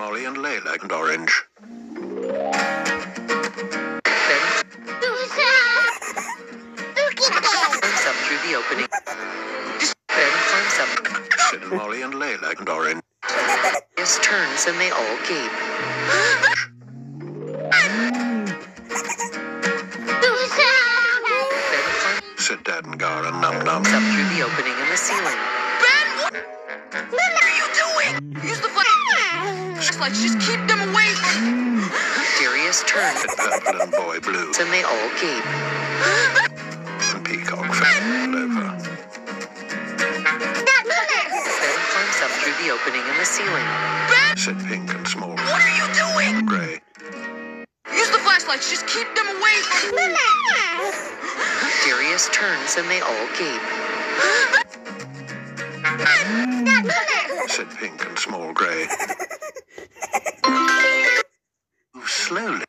Molly and Layla and Orange. Then Look at climbs up through the opening. Then climbs up. Sid and Molly and Layla and Orange. His turns and they all gape. Then climbs Sid, Dad, and Gar and Num Num. up through the opening in the ceiling. Ben, what? What are you doing? Use the flashlights. Just keep them away from. Furious turns Purple, and Boy Blue. and they all gape. And Peacock fell over. Then climbs up through the opening in the ceiling. Sid, Pink, and Small. What are you doing? Grey. Use the flashlights. Just keep them away from. Furious turns and they all gape. said Pink, and Small Grey. Move slowly.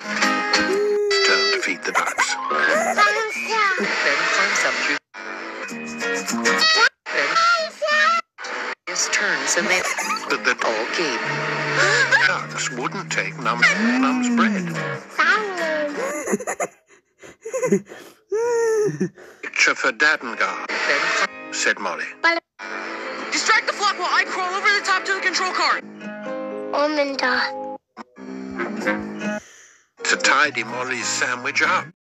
Turn to feed the ducks. Then climbs up through. Then furious turns and they But the all gape. ducks wouldn't take Num Num's bread. Picture for Dad and Gar, Then said Molly. Distract the flock while I crawl over the top to the control card. Almond dog. To tidy Molly's sandwich up.